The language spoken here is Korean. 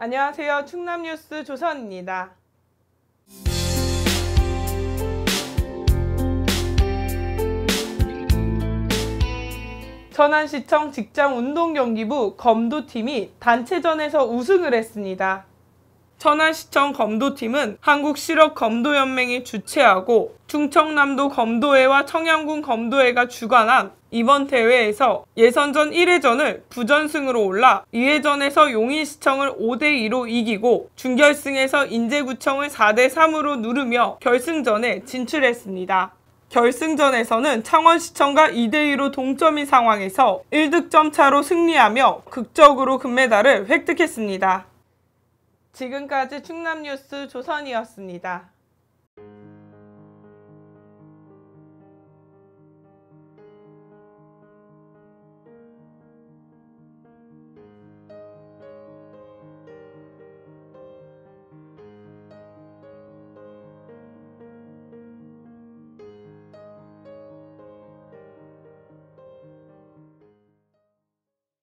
안녕하세요. 충남뉴스 조선입니다. 천안시청 직장운동경기부 검도팀이 단체전에서 우승을 했습니다. 천안시청 검도팀은 한국실업검도연맹이 주최하고 충청남도 검도회와 청양군 검도회가 주관한 이번 대회에서 예선전 1회전을 부전승으로 올라 2회전에서 용인시청을 5대2로 이기고 준결승에서 인제구청을 4대3으로 누르며 결승전에 진출했습니다. 결승전에서는 창원시청과 2대2로 동점인 상황에서 1득점 차로 승리하며 극적으로 금메달을 획득했습니다. 지금까지 충남뉴스 조선이었습니다.